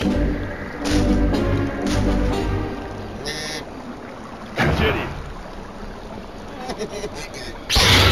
Jenny.